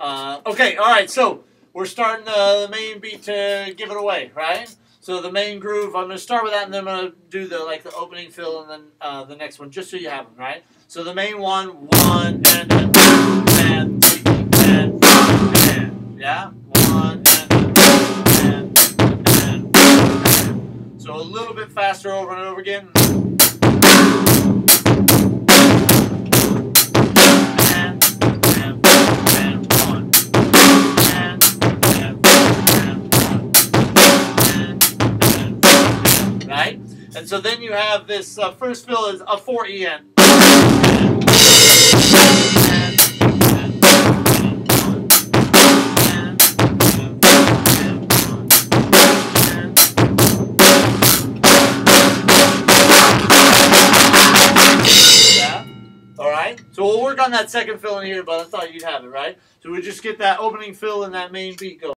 Uh, okay, all right. So we're starting uh, the main beat to give it away, right? So the main groove. I'm gonna start with that, and then I'm gonna do the like the opening fill, and then uh, the next one, just so you have them, right? So the main one, one and two and three and four and yeah, one and and and and. So a little bit faster over and over again. And so then you have this uh, first fill is a 4 EN. Yeah. All right. So we'll work on that second fill in here, but I thought you'd have it, right? So we just get that opening fill and that main beat going.